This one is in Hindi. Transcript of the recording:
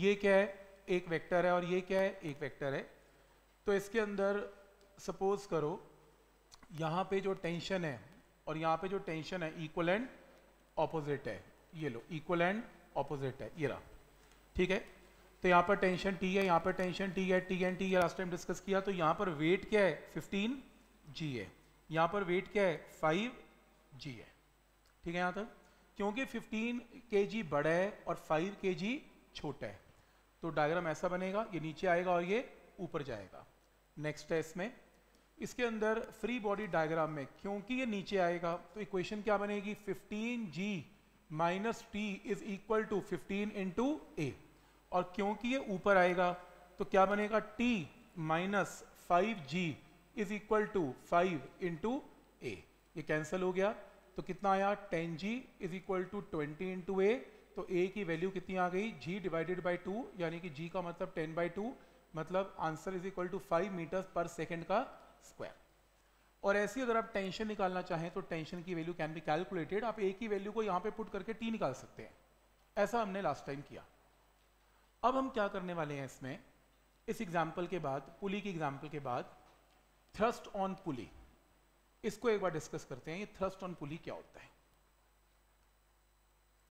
ये क्या है? एक वेक्टर है और ये क्या है? एक वेक्टर है। तो इसके अंदर सपोज़ करो, यहाँ पे जो टेंशन है और यहाँ पे जो टेंशन है इक्वल एंड ऑपोजिट है। ये लो इक्वल एंड ऑपोजिट है। ये रहा। ठीक है? तो यहाँ पर टेंशन टी है, यहाँ पर टेंशन टी है T and T last time discuss किया तो यहाँ पर वेट क्या है? 15 जी है। यहाँ पर वेट क्या है? फाइव जी है। ठीक है यहाँ तक? क्योंकि 15 के जी बड़ा है और 5 के जी छोटा है। तो डायग्राम ऐसा बनेगा, ये नीचे आएगा और ये ऊपर जाएगा। नेक्स्ट है इसमें। इसके अंदर फ्री बॉडी डायग्राम में, क्योंकि ये नीचे आएगा तो इक्वेशन क्या बनेगी? 15 g minus T is equal to fifteen into a और क्योंकि ये ऊपर आएगा तो क्या बनेगा? T minus five g is equal to five into a ये कैंसिल हो गया तो कितना आया? Ten g is equal to twenty into a तो ए की वैल्यू कितनी आ गई? जी डिवाइडेड बाई टू यानी कि जी का मतलब टेन बाई टू मतलब answer is equal to five metre पर सेकेंड का स्क्वायर और ऐसी अगर आप टेंशन निकालना चाहें तो टेंशन की वैल्यू कैन बी कैलकुलेटेड आप ए की वैल्यू को यहाँ पे पुट करके टी निकाल सकते हैं। ऐसा हमने लास्ट टाइम किया। अब हम क्या करने वाले हैं इसमें? इस एग्ज़ाम्पल के बाद पुली की एग्ज़ाम्पल के बाद थ्रस्ट ऑन पुली इसको एक बार डिस्कस करते हैं, ये थ्रस्ट ऑन पुली क्या होता है?